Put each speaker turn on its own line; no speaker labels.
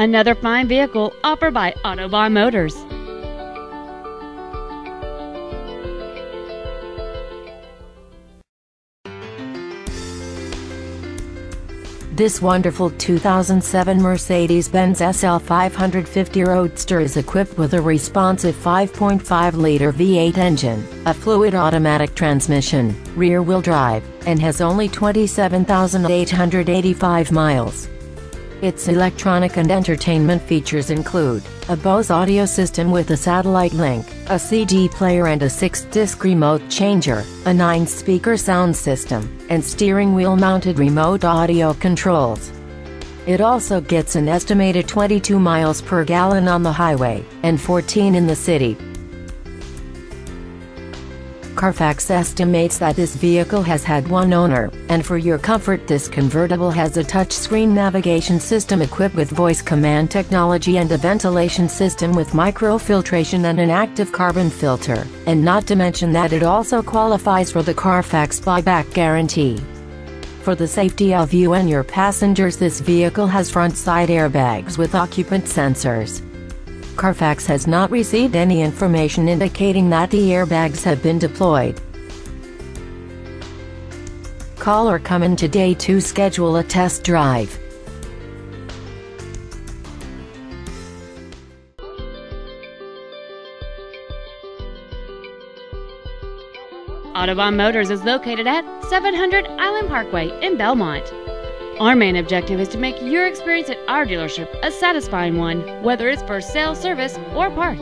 Another fine vehicle offered by Autobahn Motors.
This wonderful 2007 Mercedes-Benz SL 550 Roadster is equipped with a responsive 5.5-liter V8 engine, a fluid automatic transmission, rear-wheel drive, and has only 27,885 miles. Its electronic and entertainment features include a Bose audio system with a satellite link, a CD player and a 6-disc remote changer, a 9-speaker sound system, and steering wheel mounted remote audio controls. It also gets an estimated 22 miles per gallon on the highway, and 14 in the city. Carfax estimates that this vehicle has had one owner, and for your comfort this convertible has a touchscreen navigation system equipped with voice command technology and a ventilation system with microfiltration and an active carbon filter, and not to mention that it also qualifies for the Carfax buyback guarantee. For the safety of you and your passengers this vehicle has front side airbags with occupant sensors. Carfax has not received any information indicating that the airbags have been deployed. Call or come in today to schedule a test drive.
Autobahn Motors is located at 700 Island Parkway in Belmont. Our main objective is to make your experience at our dealership a satisfying one, whether it's for sales, service, or parts.